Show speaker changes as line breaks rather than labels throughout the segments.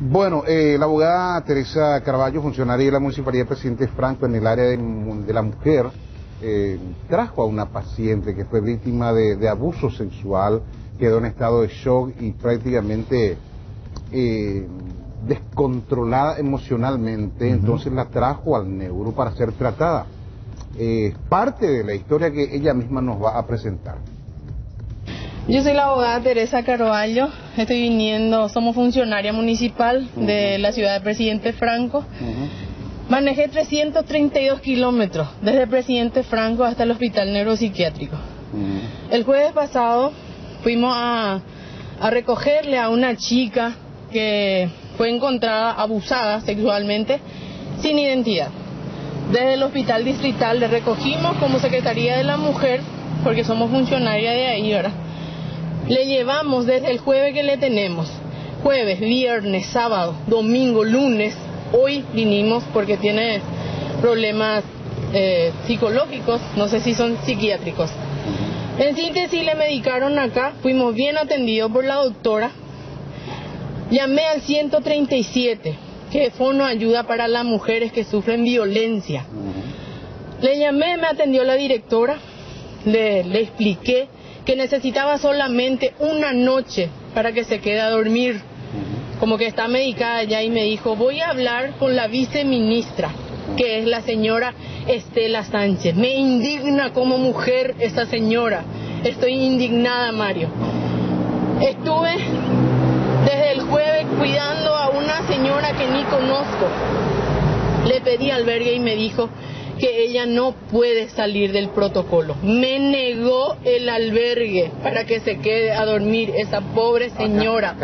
Bueno, eh, la abogada Teresa Carballo, funcionaria de la Municipalidad de Presidente Franco en el área de, de la mujer, eh, trajo a una paciente que fue víctima de, de, abuso sexual, quedó en estado de shock y prácticamente eh, descontrolada emocionalmente, uh -huh. entonces la trajo al neuro para ser tratada. Es parte de la historia que ella misma nos va a presentar.
Yo soy la abogada Teresa Carvalho, estoy viniendo, somos funcionaria municipal uh -huh. de la ciudad de Presidente Franco. Uh -huh. Manejé 332 kilómetros desde Presidente Franco hasta el hospital neuropsiquiátrico. Uh -huh. El jueves pasado fuimos a, a recogerle a una chica que fue encontrada abusada sexualmente sin identidad. Desde el hospital distrital le recogimos como Secretaría de la Mujer, porque somos funcionaria de ahí, ¿verdad? Le llevamos desde el jueves que le tenemos, jueves, viernes, sábado, domingo, lunes. Hoy vinimos porque tiene problemas eh, psicológicos, no sé si son psiquiátricos. En síntesis le medicaron acá, fuimos bien atendidos por la doctora. Llamé al 137, que es Fono Ayuda para las Mujeres que sufren violencia. Le llamé, me atendió la directora, le, le expliqué que necesitaba solamente una noche para que se quede a dormir. Como que está medicada ya y me dijo, voy a hablar con la viceministra, que es la señora Estela Sánchez. Me indigna como mujer esta señora. Estoy indignada, Mario. Estuve desde el jueves cuidando a una señora que ni conozco. Le pedí albergue y me dijo que ella no puede salir del protocolo. Me negó el albergue para que se quede a dormir esa pobre señora.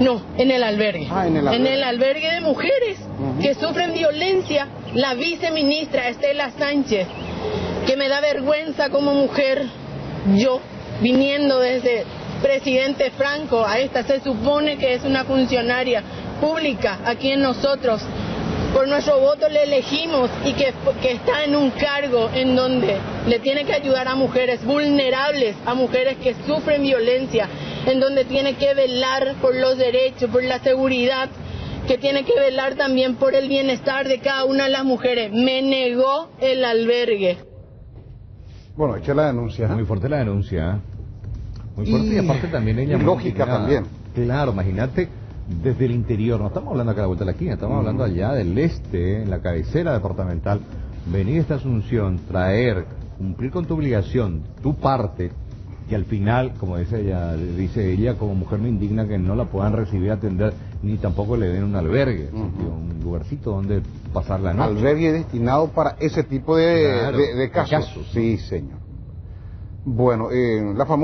No, en el albergue.
Ah, en el albergue.
En el albergue de mujeres uh -huh. que sufren violencia. La viceministra Estela Sánchez, que me da vergüenza como mujer, yo viniendo desde presidente Franco a esta, se supone que es una funcionaria pública aquí en nosotros por nuestro voto le elegimos y que, que, está en un cargo en donde le tiene que ayudar a mujeres vulnerables, a mujeres que sufren violencia, en donde tiene que velar por los derechos, por la seguridad, que tiene que velar también por el bienestar de cada una de las mujeres. Me negó el albergue.
Bueno, echa la denuncia.
Muy fuerte la denuncia. Muy fuerte y, y aparte también ella...
Lógica también.
Claro, imagínate desde el interior, no estamos hablando acá a la vuelta de la esquina, estamos mm. hablando allá del este, en la cabecera departamental, venir a esta asunción, traer, cumplir con tu obligación, tu parte, y al final, como dice ella, dice ella, como mujer me indigna que no la puedan recibir, atender, ni tampoco le den un albergue, uh -huh. un lugarcito donde pasar la noche.
Albergue destinado para ese tipo de, claro, de, de casos. casos. Sí, señor. Bueno, eh, la famosa